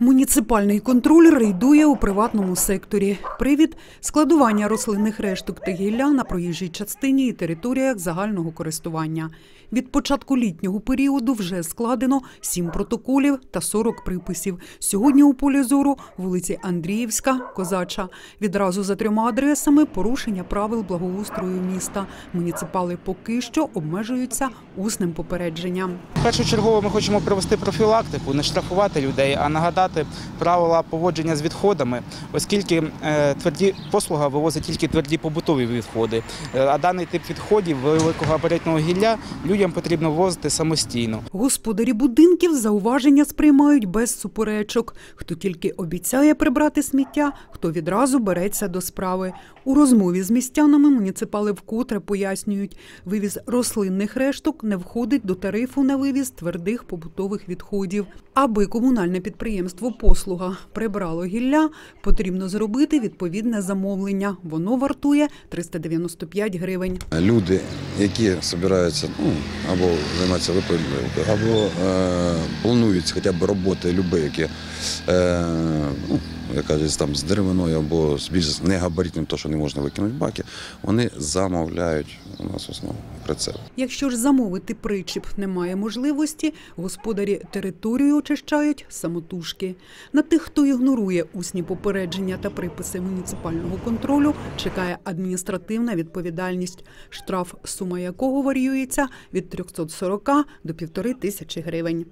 Муніципальний контроль рейдує у приватному секторі. Привід складування рослинних решток та гілля на проїжджій частині і територіях загального користування. Від початку літнього періоду вже складено сім протоколів та 40 приписів. Сьогодні у полі зору вулиці Андріївська, Козача. Відразу за трьома адресами порушення правил благоустрою міста. Муніципали поки що обмежуються усним попередженням. Першочергово ми хочемо провести профілактику, не штрафувати людей, а нагадати правила поводження з відходами, оскільки е, тверді послуга вивозить тільки тверді побутові відходи. Е, А даний тип відходів великогабаритного гілля людям потрібно ввозити самостійно. Господарі будинків зауваження сприймають без суперечок. Хто тільки обіцяє прибрати сміття, хто відразу береться до справи. У розмові з містянами муніципали вкотре пояснюють, вивіз рослинних решток не входить до тарифу на вивіз твердих побутових відходів. Аби комунальне підприємство послуга прибрало гілля, потрібно зробити відповідне замовлення. Воно вартує 395 гривень. Люди, які збираються ну, або займаються випилюванням, або е, планують хоча б роботи любі, які е, ну, як кажуть, там з деревиною або з більш негабаритним, то що не можна викинути баки, вони замовляють у нас в основному прицеп. Якщо ж замовити причіп немає можливості, господарі територію очищають самотужки. На тих, хто ігнорує усні попередження та приписи муніципального контролю, чекає адміністративна відповідальність, штраф, сума якого варіюється від 340 до півтори тисячі гривень.